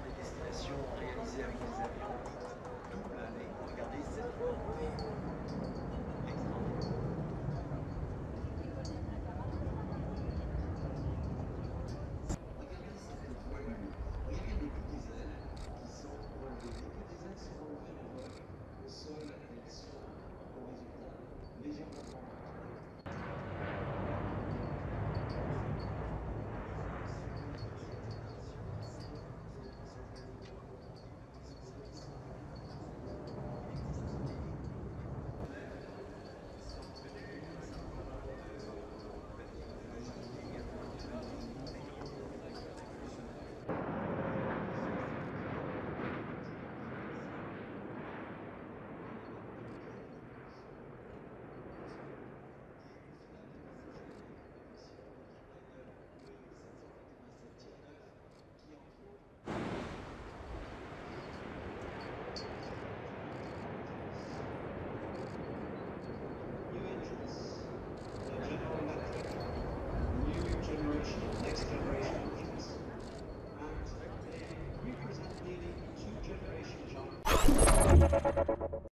des destinations réalisées avec des avions. Represent nearly two generations on